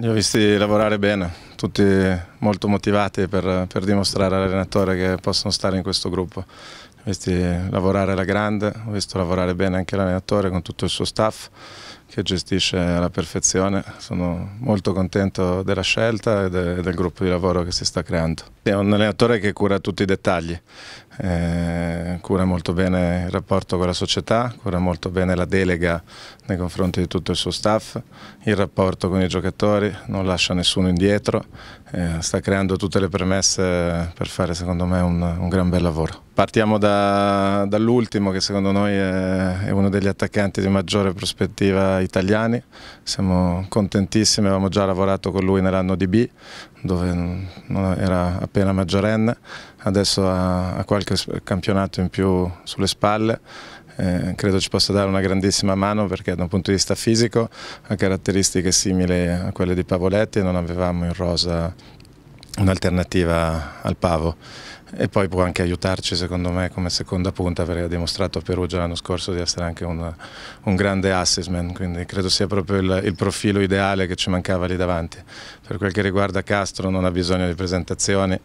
Li ho visti lavorare bene, tutti molto motivati per, per dimostrare all'allenatore che possono stare in questo gruppo. Ho visti lavorare alla grande, ho visto lavorare bene anche l'allenatore con tutto il suo staff che gestisce alla perfezione. Sono molto contento della scelta e del gruppo di lavoro che si sta creando. È un allenatore che cura tutti i dettagli, eh, cura molto bene il rapporto con la società, cura molto bene la delega nei confronti di tutto il suo staff, il rapporto con i giocatori, non lascia nessuno indietro, eh, sta creando tutte le premesse per fare secondo me un, un gran bel lavoro. Partiamo da, dall'ultimo che secondo noi è, è, uno degli attaccanti di maggiore prospettiva italiani, siamo contentissimi, avevamo già lavorato con lui nell'anno di B dove era appena maggiorenne, adesso ha, ha qualche campionato in più sulle spalle. Eh, credo ci possa dare una grandissima mano perché da un punto di vista fisico ha caratteristiche simili a quelle di Pavoletti. E non avevamo in rosa un'alternativa al Pavo. E poi può anche aiutarci secondo me come seconda punta perché ha dimostrato a Perugia l'anno scorso di essere anche un, un grande assessment quindi credo sia proprio il, il, profilo ideale che ci mancava lì davanti. Per quel che riguarda Castro non ha bisogno di presentazioni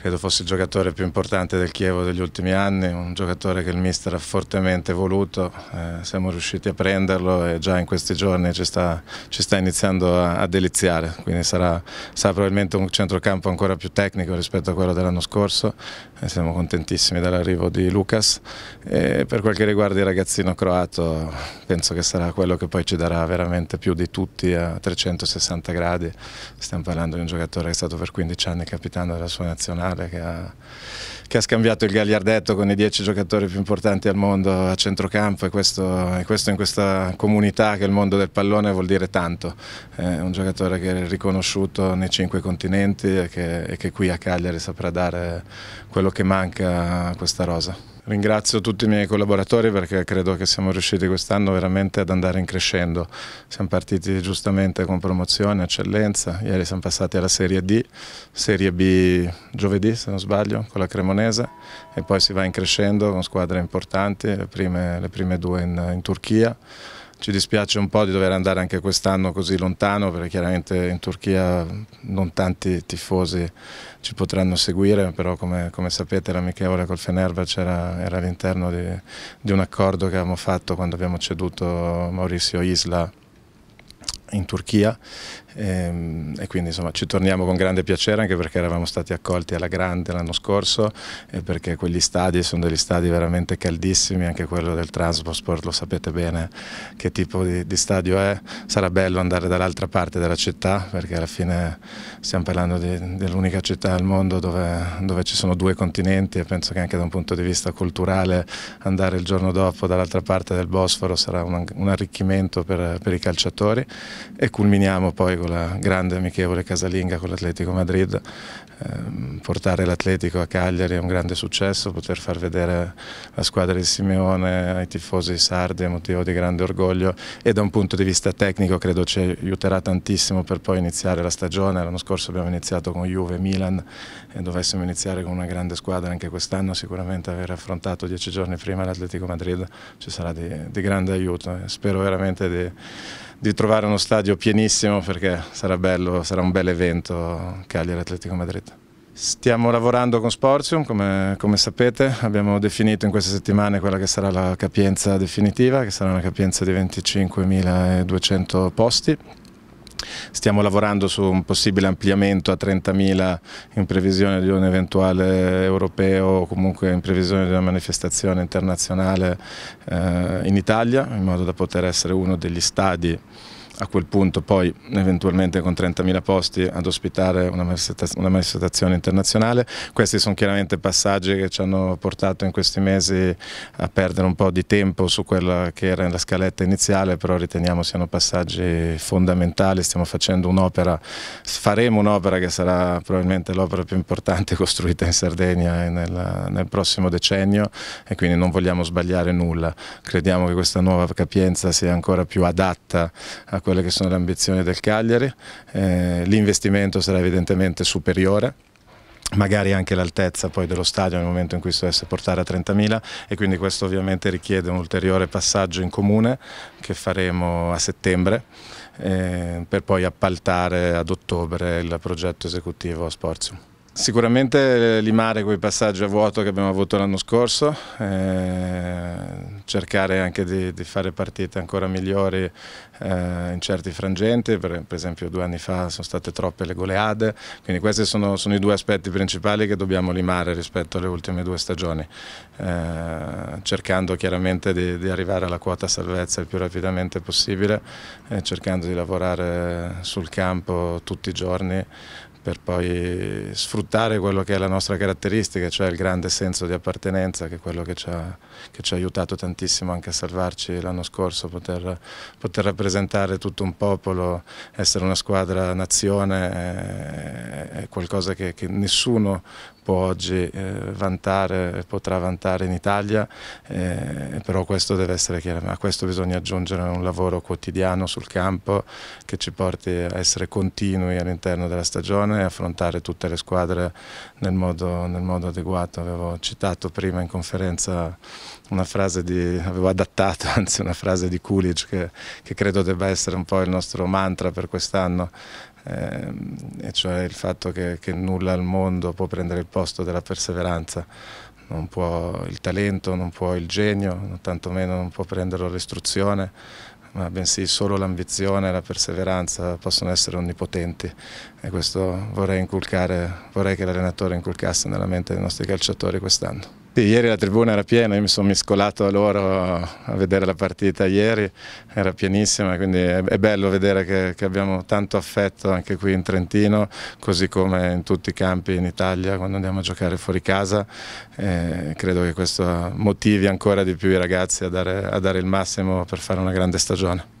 credo fosse il giocatore più importante del Chievo degli ultimi anni, un giocatore che il mister ha fortemente voluto, eh, siamo riusciti a prenderlo e già in questi giorni ci sta, ci sta iniziando a, a, deliziare, quindi sarà, sarà, probabilmente un centrocampo ancora più tecnico rispetto a quello dell'anno scorso e siamo contentissimi dell'arrivo di Lucas. E per quel che riguarda il ragazzino croato penso che sarà quello che poi ci darà veramente più di tutti a 360 gradi, stiamo parlando di un giocatore che è stato per 15 anni capitano della sua nazionale nazionale che ha, scambiato il gagliardetto con i dieci giocatori più importanti al mondo a centrocampo e questo, e questo in questa comunità che è il mondo del pallone vuol dire tanto. È un giocatore che è riconosciuto nei cinque continenti e che, e che qui a Cagliari saprà dare quello che manca a questa rosa. Ringrazio tutti i miei collaboratori perché credo che siamo riusciti quest'anno veramente ad andare in crescendo. Siamo partiti giustamente con promozione, eccellenza, ieri siamo passati alla Serie D, Serie B giovedì se non sbaglio con la Cremonese e poi si va in crescendo con squadre importanti, le prime, le prime due in, in Turchia. Ci dispiace un po' di dover andare anche quest'anno così lontano perché chiaramente in Turchia non tanti tifosi ci potranno seguire, però come, come sapete l'amichevole col Fenerbahce era, era all'interno di, di un accordo che avevamo fatto quando abbiamo ceduto Maurizio Isla in Turchia e, ehm, e, quindi insomma ci torniamo con grande piacere anche perché eravamo stati accolti alla grande l'anno scorso e perché quegli stadi sono degli stadi veramente caldissimi, anche quello del Transport lo sapete bene che tipo di, di stadio è, sarà bello andare dall'altra parte della città perché alla fine stiamo parlando dell'unica città al mondo dove, dove, ci sono due continenti e penso che anche da un punto di vista culturale andare il giorno dopo dall'altra parte del Bosforo sarà un, un arricchimento per, per i calciatori. E culminiamo poi con la grande amichevole casalinga con l'Atletico Madrid. Eh, portare l'Atletico a Cagliari è un grande successo, poter far vedere la squadra di Simeone ai tifosi sardi è motivo di grande orgoglio e da un punto di vista tecnico credo ci aiuterà tantissimo per poi iniziare la stagione. L'anno scorso abbiamo iniziato con Juve Milan e dovessimo iniziare con una grande squadra anche quest'anno sicuramente aver affrontato dieci giorni prima l'Atletico Madrid ci sarà di, di grande aiuto. Spero veramente di di trovare uno stadio pienissimo perché sarà bello, sarà un bel evento Cagliari Atletico Madrid. Stiamo lavorando con Sportium, come, come, sapete, abbiamo definito in queste settimane quella che sarà la capienza definitiva, che sarà una capienza di 25.200 posti Stiamo lavorando su un possibile ampliamento a 30.000 in previsione di un eventuale europeo o comunque in previsione di una manifestazione internazionale eh, in Italia, in modo da poter essere uno degli stadi a quel punto poi eventualmente con 30.000 posti ad ospitare una manifestazione internazionale. Questi sono chiaramente passaggi che ci hanno portato in questi mesi a perdere un po' di tempo su quella che era la scaletta iniziale, però riteniamo siano passaggi fondamentali, stiamo facendo un'opera, faremo un'opera che sarà probabilmente l'opera più importante costruita in Sardegna nel, nel prossimo decennio e quindi non vogliamo sbagliare nulla. Crediamo che questa nuova capienza sia ancora più adatta a quelle che sono le ambizioni del Cagliari, eh, l'investimento sarà evidentemente superiore magari anche l'altezza poi dello stadio nel momento in cui si dovesse portare a 30.000 e quindi questo ovviamente richiede un ulteriore passaggio in comune che faremo a settembre eh, per poi appaltare ad ottobre il progetto esecutivo Sportium. Sicuramente limare quei passaggi a vuoto che abbiamo avuto l'anno scorso, eh, cercare anche di, di, fare partite ancora migliori eh, in certi frangenti, per, per, esempio due anni fa sono state troppe le goleade, quindi questi sono, sono, i due aspetti principali che dobbiamo limare rispetto alle ultime due stagioni, eh, cercando chiaramente di, di, arrivare alla quota salvezza il più rapidamente possibile, eh, cercando di lavorare sul campo tutti i giorni per poi sfruttare quello che è la nostra caratteristica, cioè il grande senso di appartenenza, che è quello che ci ha, che ci ha aiutato tantissimo anche a salvarci l'anno scorso, poter, poter, rappresentare tutto un popolo, essere una squadra nazione, è, è qualcosa che, che nessuno può oggi eh, vantare, potrà vantare in Italia, eh, però questo deve essere chiaro, a questo bisogna aggiungere un lavoro quotidiano sul campo che ci porti a essere continui all'interno della stagione e affrontare tutte le squadre nel modo, nel modo adeguato. Avevo citato prima in conferenza una frase di, avevo adattato anzi una frase di Coolidge che, che credo debba essere un po' il nostro mantra per quest'anno eh, e cioè il fatto che, che, nulla al mondo può prendere il posto della perseveranza. Non può il talento, non può il genio, tantomeno non può prenderlo l'istruzione, ma bensì solo l'ambizione e la perseveranza possono essere onnipotenti e questo vorrei, vorrei che l'allenatore inculcasse nella mente dei nostri calciatori quest'anno. Ieri la tribuna era piena, io mi sono miscolato a loro a vedere la partita ieri, era pienissima, quindi è, bello vedere che, che, abbiamo tanto affetto anche qui in Trentino, così come in tutti i campi in Italia quando andiamo a giocare fuori casa. E credo che questo motivi ancora di più i ragazzi a dare, a dare il massimo per fare una grande stagione.